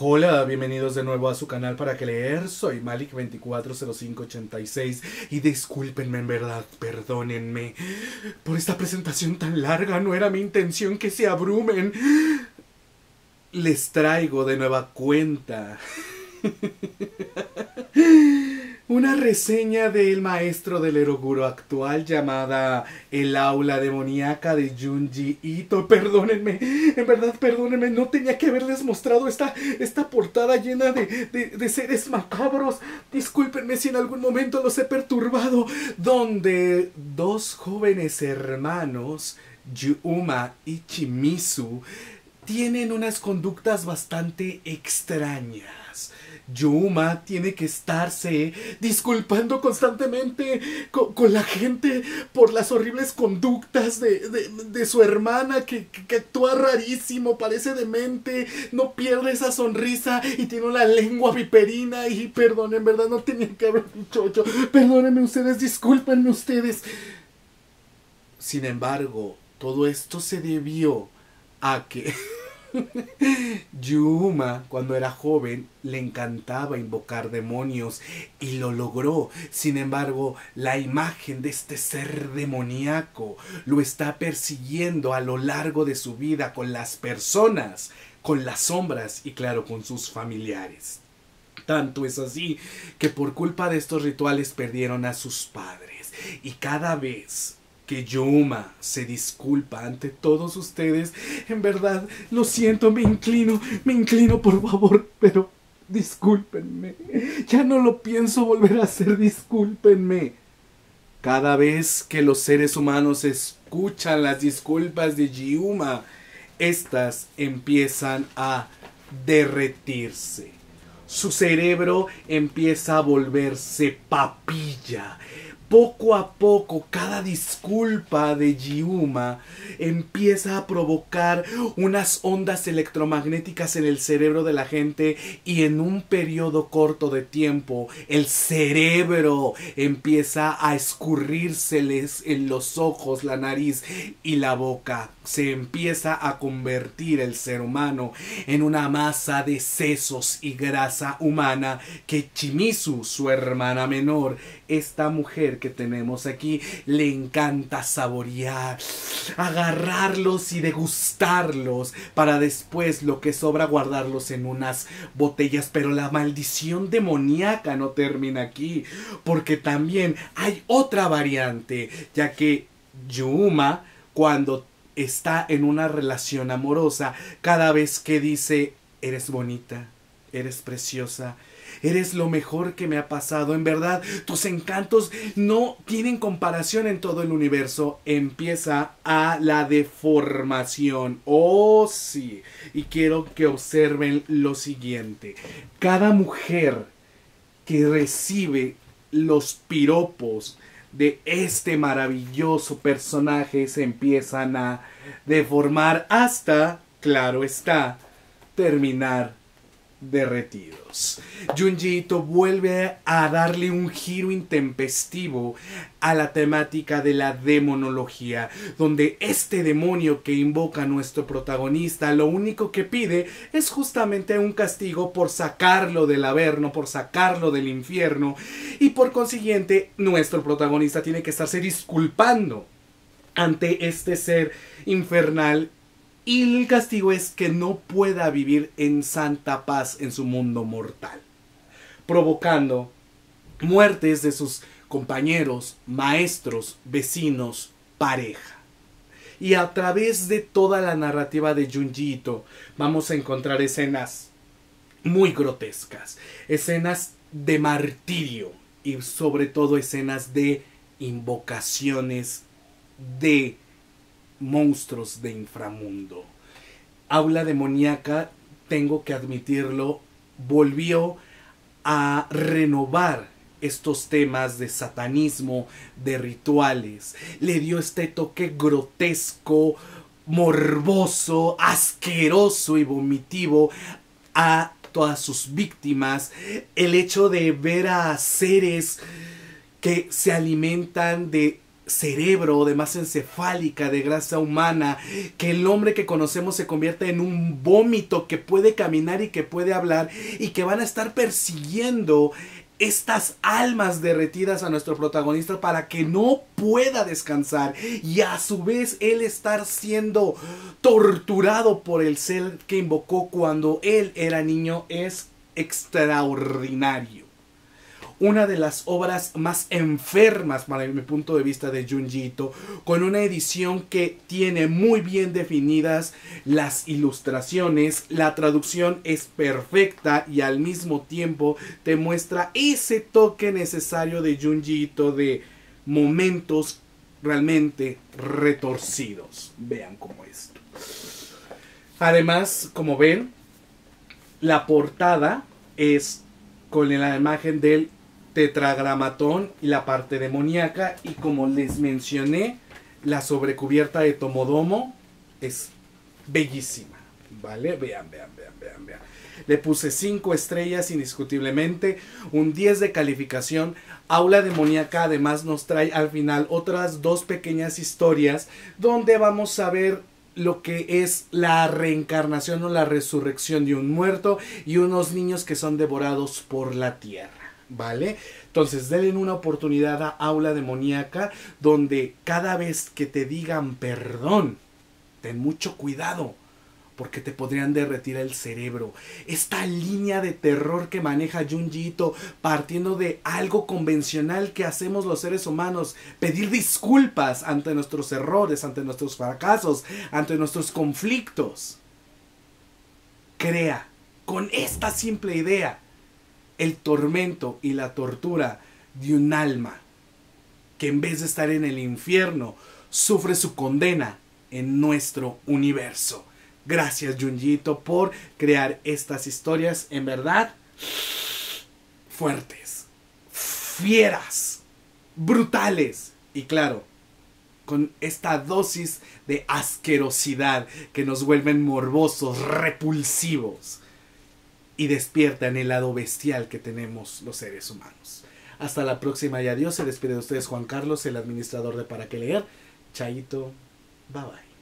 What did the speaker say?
Hola, bienvenidos de nuevo a su canal para que leer. Soy Malik240586 y discúlpenme en verdad, perdónenme por esta presentación tan larga. No era mi intención que se abrumen. Les traigo de nueva cuenta una reseña del maestro del eroguro actual llamada El aula demoníaca de Junji Ito. Perdónenme, en verdad perdónenme, no tenía que haberles mostrado esta, esta portada llena de, de, seres macabros. Discúlpenme si en algún momento los he perturbado. Donde dos jóvenes hermanos, Yuma y Chimizu, tienen unas conductas bastante extrañas. Yuma tiene que estarse disculpando constantemente con, la gente por las horribles conductas de, su hermana que, actúa rarísimo, parece demente, no pierde esa sonrisa y tiene una lengua viperina y perdón, en verdad no tenía que haber dicho yo. Perdónenme ustedes, discúlpenme ustedes. Sin embargo, todo esto se debió a que... Yuma, cuando era joven, le encantaba invocar demonios y lo logró. Sin embargo, la imagen de este ser demoníaco lo está persiguiendo a lo largo de su vida con las personas, con las sombras y claro, con sus familiares. Tanto es así que por culpa de estos rituales perdieron a sus padres y cada vez que Yuma se disculpa ante todos ustedes. En verdad, lo siento, me inclino, me inclino, por favor, pero discúlpenme. Ya no lo pienso volver a hacer, discúlpenme. Cada vez que los seres humanos escuchan las disculpas de Yuma, estas empiezan a derretirse. Su cerebro empieza a volverse papilla poco a poco cada disculpa de Yuma empieza a provocar unas ondas electromagnéticas en el cerebro de la gente y en un periodo corto de tiempo el cerebro empieza a escurrírseles en los ojos, la nariz y la boca. Se empieza a convertir el ser humano en una masa de sesos y grasa humana que Chimizu, su hermana menor, esta mujer que tenemos aquí, le encanta saborear, agarrarlos y degustarlos para después lo que sobra guardarlos en unas botellas. Pero la maldición demoníaca no termina aquí, porque también hay otra variante, ya que Yuma, cuando está en una relación amorosa, cada vez que dice, eres bonita, eres preciosa, Eres lo mejor que me ha pasado. En verdad, tus encantos no tienen comparación en todo el universo. Empieza a la deformación. Oh, sí. Y quiero que observen lo siguiente. Cada mujer que recibe los piropos de este maravilloso personaje se empiezan a deformar hasta, claro está, terminar derretidos. Junji Ito vuelve a darle un giro intempestivo a la temática de la demonología, donde este demonio que invoca a nuestro protagonista lo único que pide es justamente un castigo por sacarlo del averno, por sacarlo del infierno, y por consiguiente nuestro protagonista tiene que estarse disculpando ante este ser infernal y el castigo es que no pueda vivir en santa paz en su mundo mortal, provocando muertes de sus compañeros, maestros, vecinos, pareja. Y a través de toda la narrativa de Junji vamos a encontrar escenas muy grotescas, escenas de martirio y sobre todo escenas de invocaciones de monstruos de inframundo. Aula demoníaca, tengo que admitirlo, volvió a renovar estos temas de satanismo, de rituales. Le dio este toque grotesco, morboso, asqueroso y vomitivo a todas sus víctimas. El hecho de ver a seres que se alimentan de cerebro, de más encefálica, de grasa humana, que el hombre que conocemos se convierta en un vómito que puede caminar y que puede hablar y que van a estar persiguiendo estas almas derretidas a nuestro protagonista para que no pueda descansar y a su vez él estar siendo torturado por el ser que invocó cuando él era niño es extraordinario una de las obras más enfermas para mi punto de vista de Junji con una edición que tiene muy bien definidas las ilustraciones, la traducción es perfecta y al mismo tiempo te muestra ese toque necesario de Junji de momentos realmente retorcidos. Vean como esto. Además, como ven, la portada es con la imagen del tetragramatón y la parte demoníaca. Y como les mencioné, la sobrecubierta de Tomodomo es bellísima. ¿Vale? Vean, vean, vean, vean, vean. Le puse 5 estrellas indiscutiblemente, un 10 de calificación. Aula demoníaca además nos trae al final otras dos pequeñas historias donde vamos a ver lo que es la reencarnación o la resurrección de un muerto y unos niños que son devorados por la tierra. ¿Vale? Entonces, denle una oportunidad a Aula Demoníaca donde cada vez que te digan perdón, ten mucho cuidado porque te podrían derretir el cerebro. Esta línea de terror que maneja Junji partiendo de algo convencional que hacemos los seres humanos, pedir disculpas ante nuestros errores, ante nuestros fracasos, ante nuestros conflictos. Crea con esta simple idea el tormento y la tortura de un alma que en vez de estar en el infierno, sufre su condena en nuestro universo. Gracias Junjito por crear estas historias en verdad fuertes, fieras, brutales y claro, con esta dosis de asquerosidad que nos vuelven morbosos, repulsivos y despiertan el lado bestial que tenemos los seres humanos. Hasta la próxima y adiós. Se despide de ustedes Juan Carlos, el administrador de Para qué leer. Chaito. Bye bye.